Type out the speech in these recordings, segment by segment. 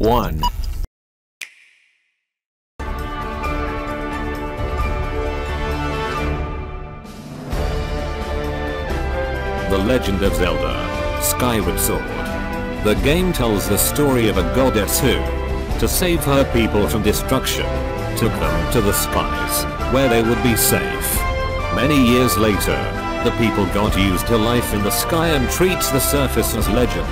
1. The Legend of Zelda Skyward Sword. The game tells the story of a goddess who, to save her people from destruction, took them to the skies, where they would be safe. Many years later, the people got used to life in the sky and treats the surface as legend,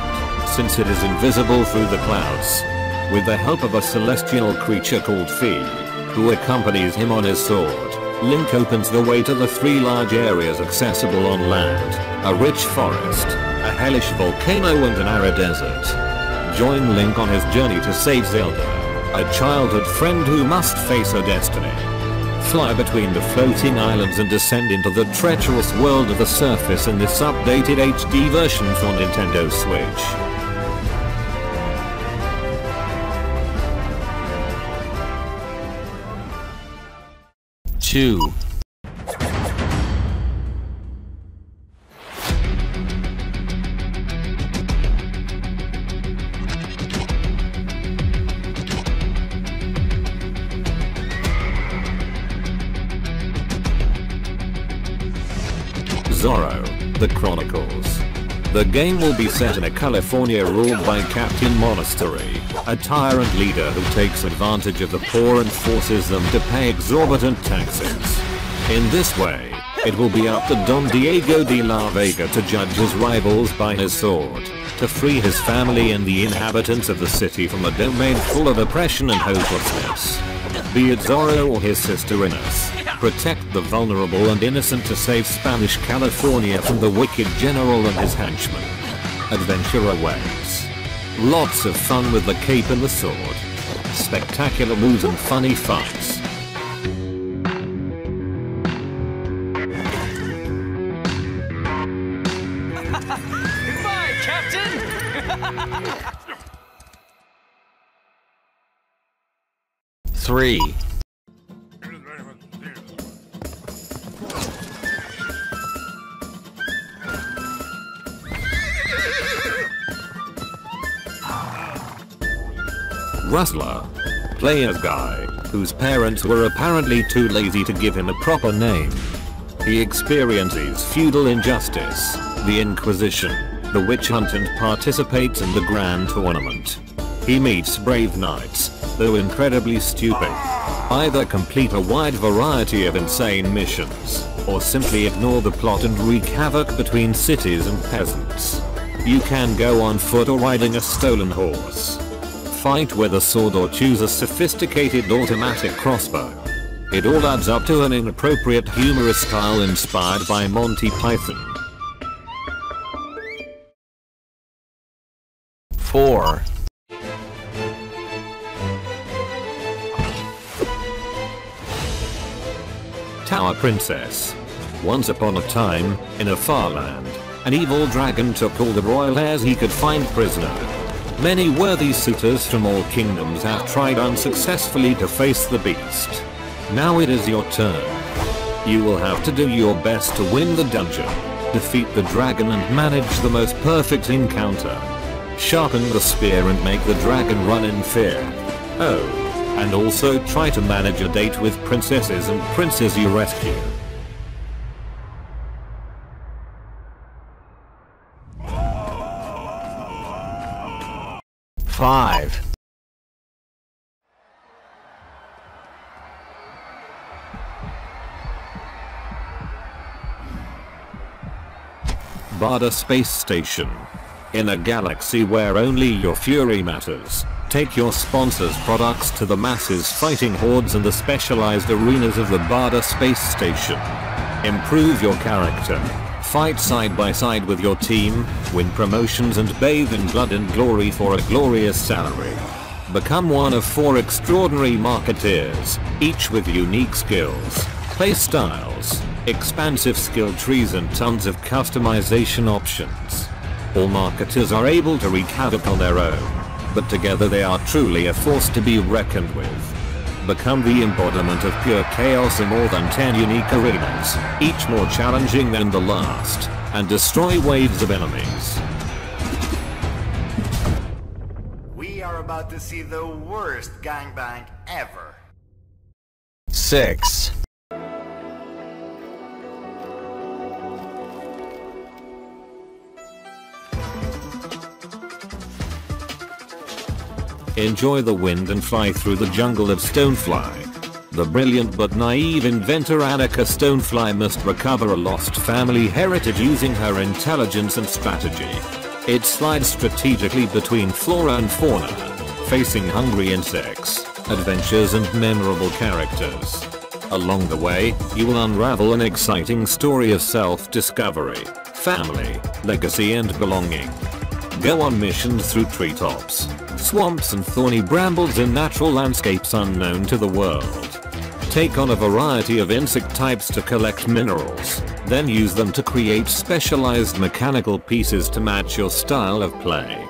since it is invisible through the clouds. With the help of a celestial creature called Fi, who accompanies him on his sword, Link opens the way to the three large areas accessible on land, a rich forest, a hellish volcano and an arid desert. Join Link on his journey to save Zelda, a childhood friend who must face her destiny. Fly between the floating islands and descend into the treacherous world of the surface in this updated HD version for Nintendo Switch. Two. Zorro, The Chronicles. The game will be set in a California ruled by Captain Monasterio, a tyrant leader who takes advantage of the poor and forces them to pay exorbitant taxes. In this way, it will be up to Don Diego de la Vega to judge his rivals by his sword, to free his family and the inhabitants of the city from a domain full of oppression and hopelessness. Be it Zorro or his sister Ines, protect the vulnerable and innocent to save Spanish California from the wicked general and his henchmen. Adventure awaits. Lots of fun with the cape and the sword. Spectacular moves and funny fights. Goodbye, Captain! Three. Rustler. Player's guy, whose parents were apparently too lazy to give him a proper name. He experiences feudal injustice, the Inquisition, the witch hunt and participates in the Grand Tournament. He meets brave knights, though incredibly stupid. Either complete a wide variety of insane missions, or simply ignore the plot and wreak havoc between cities and peasants. You can go on foot or riding a stolen horse. Fight with a sword or choose a sophisticated automatic crossbow. It all adds up to an inappropriate humorous style inspired by Monty Python. 4. Tower Princess. Once upon a time, in a far land, an evil dragon took all the royal heirs he could find prisoner. Many worthy suitors from all kingdoms have tried unsuccessfully to face the beast. Now it is your turn. You will have to do your best to win the dungeon, defeat the dragon and manage the most perfect encounter. Sharpen the spear and make the dragon run in fear. Oh, and also try to manage a date with princesses and princes you rescue. Five. Barda Space Station. In a galaxy where only your fury matters, take your sponsor's products to the masses fighting hordes in the specialized arenas of the Barda Space Station. Improve your character, fight side by side with your team, win promotions and bathe in blood and glory for a glorious salary. Become one of four extraordinary marketeers, each with unique skills, play styles, expansive skill trees and tons of customization options. All marketers are able to wreak havoc on their own, but together they are truly a force to be reckoned with. Become the embodiment of pure chaos in more than 10 unique arenas, each more challenging than the last, and destroy waves of enemies. We are about to see the worst gangbang ever. 6. Enjoy the wind and fly through the jungle of Stonefly. The brilliant but naive inventor Annika Stonefly must recover a lost family heritage using her intelligence and strategy. It slides strategically between flora and fauna, facing hungry insects, adventures and memorable characters. Along the way, you will unravel an exciting story of self-discovery, family, legacy and belonging. Go on missions through treetops, swamps and thorny brambles in natural landscapes unknown to the world. Take on a variety of insect types to collect minerals, then use them to create specialized mechanical pieces to match your style of play.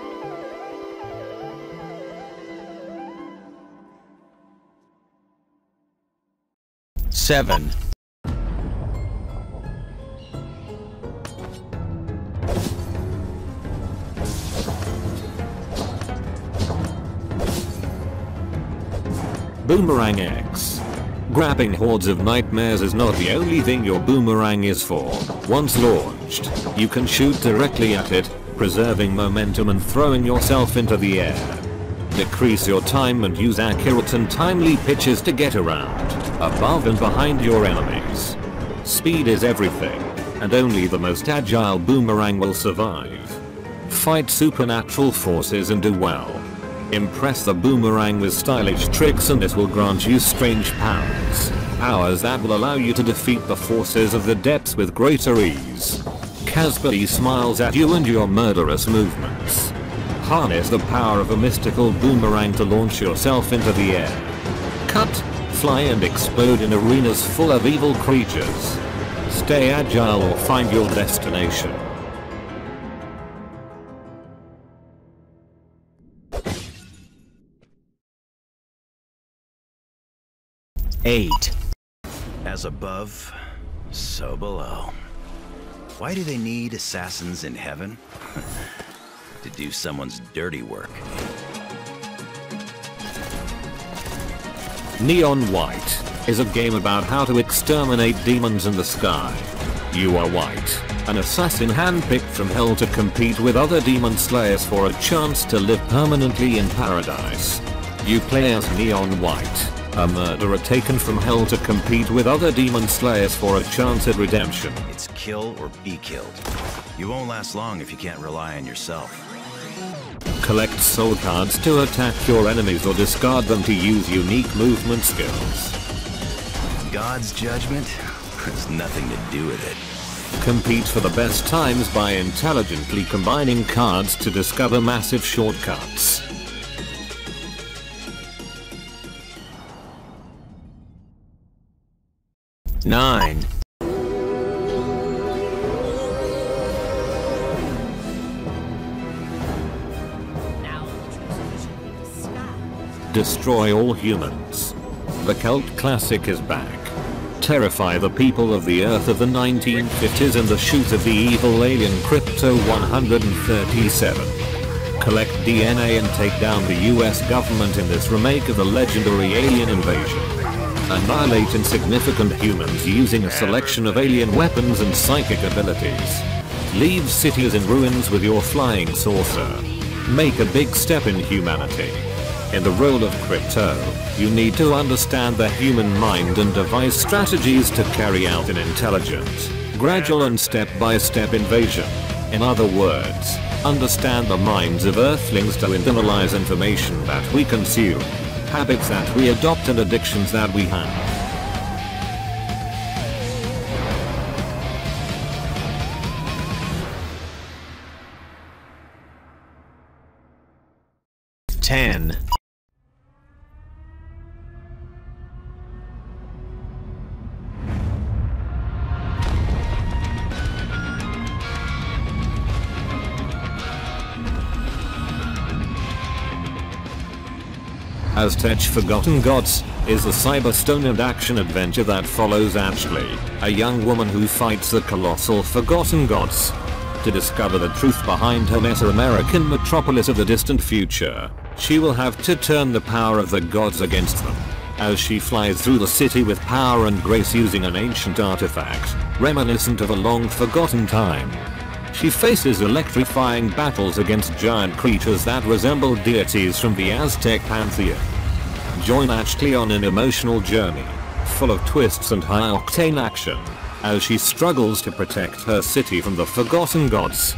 Seven. Boomerang X. Grabbing hordes of nightmares is not the only thing your boomerang is for. Once launched, you can shoot directly at it, preserving momentum and throwing yourself into the air. Decrease your time and use accurate and timely pitches to get around, above and behind your enemies. Speed is everything, and only the most agile boomerang will survive. Fight supernatural forces and do well. Impress the boomerang with stylish tricks and it will grant you strange powers. Powers that will allow you to defeat the forces of the depths with greater ease. Casper smiles at you and your murderous movements. Harness the power of a mystical boomerang to launch yourself into the air. Cut, fly and explode in arenas full of evil creatures. Stay agile or find your destination. Eight. As above, so below. Why do they need assassins in heaven? to do someone's dirty work. Neon White is a game about how to exterminate demons in the sky. You are White, an assassin handpicked from hell to compete with other demon slayers for a chance to live permanently in paradise. You play as Neon White, a murderer taken from hell to compete with other demon slayers for a chance at redemption. It's kill or be killed. You won't last long if you can't rely on yourself. Collect soul cards to attack your enemies or discard them to use unique movement skills. God's judgment has nothing to do with it. Compete for the best times by intelligently combining cards to discover massive shortcuts. Nine. Destroy all humans. The cult classic is back. Terrify the people of the Earth of the 1950s and the shoot of the evil alien Crypto 137. Collect DNA and take down the US government in this remake of the legendary alien invasion. Annihilate insignificant humans using a selection of alien weapons and psychic abilities. Leave cities in ruins with your flying saucer. Make a big step in humanity. In the role of Crypto, you need to understand the human mind and devise strategies to carry out an intelligent, gradual and step-by-step invasion. In other words, understand the minds of Earthlings to internalize information that we consume, habits that we adopt and addictions that we have. Ten. Aztech Forgotten Gods is a cyberstone and action adventure that follows Ashley, a young woman who fights the colossal Forgotten Gods. to discover the truth behind her Mesoamerican metropolis of the distant future, she will have to turn the power of the gods against them. As she flies through the city with power and grace using an ancient artifact, reminiscent of a long forgotten time. She faces electrifying battles against giant creatures that resemble deities from the Aztec pantheon. Join Ashley on an emotional journey, full of twists and high-octane action, as she struggles to protect her city from the forgotten gods.